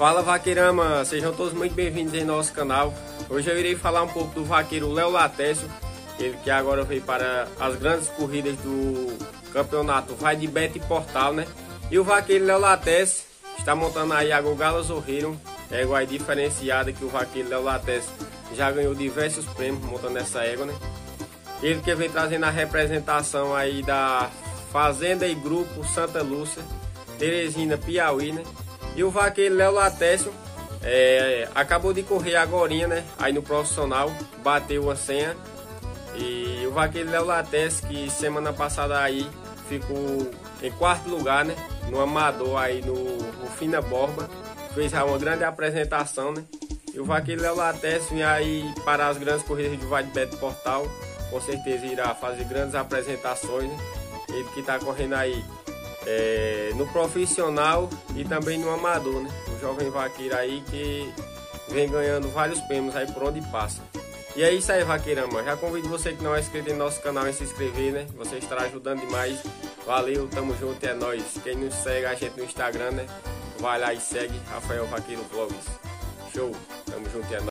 Fala vaqueirama, sejam todos muito bem-vindos em nosso canal. Hoje eu irei falar um pouco do vaqueiro Léo Latécio, ele que agora veio para as grandes corridas do campeonato Vai de Beta e Portal, né? E o vaqueiro Léo Latécio está montando aí a Gogala Zorreiro, égua diferenciada que o vaqueiro Léo Latécio já ganhou diversos prêmios montando essa égua, né? Ele que vem trazendo a representação aí da Fazenda e Grupo Santa Lúcia, Teresina, Piauí, né? E o vaqueiro Léo Latécio é, acabou de correr agora, né? Aí no profissional, bateu uma senha. E o vaqueiro Léo Latécio, que semana passada aí ficou em quarto lugar, né? No amador aí no, Fina Borba. Fez uma grande apresentação, né? E o vaqueiro Léo Latécio vem aí para as grandes corridas de Vale Beto Portal. Com certeza irá fazer grandes apresentações, né? Ele que está correndo aí é, no profissional e também no amador, né? O jovem vaqueiro aí que vem ganhando vários prêmios aí por onde passa. E é isso aí, vaqueirama. Já convido você que não é inscrito em nosso canal a se inscrever, né? Você estará ajudando demais. Valeu, tamo junto, é nóis. Quem não segue a gente no Instagram, né? Vai lá e segue Rafael Vaqueiro Vlogs. Show, tamo junto, é nóis.